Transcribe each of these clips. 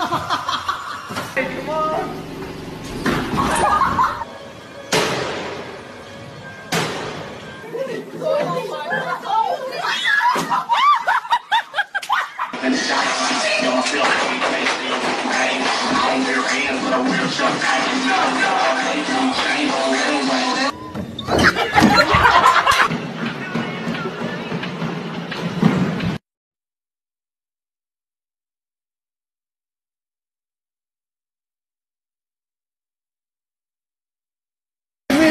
Hurt himself. oh my god,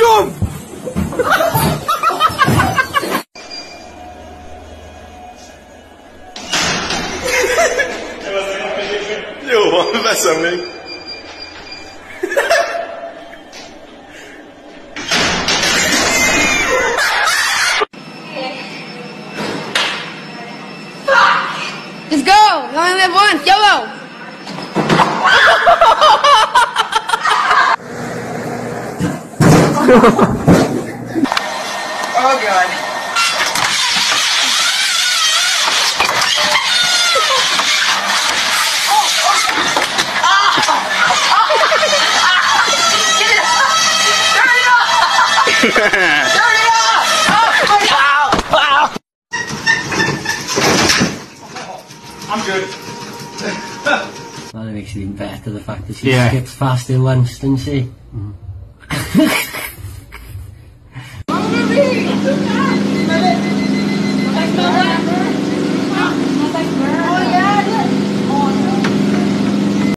Jump! Jo, vässamling. Let's go! You only live once, YOLO! Oh god. Well, it makes it even better the fact that she Yeah. skipped fast in lunch, didn't she? Mm. Mali! Mali! Mali!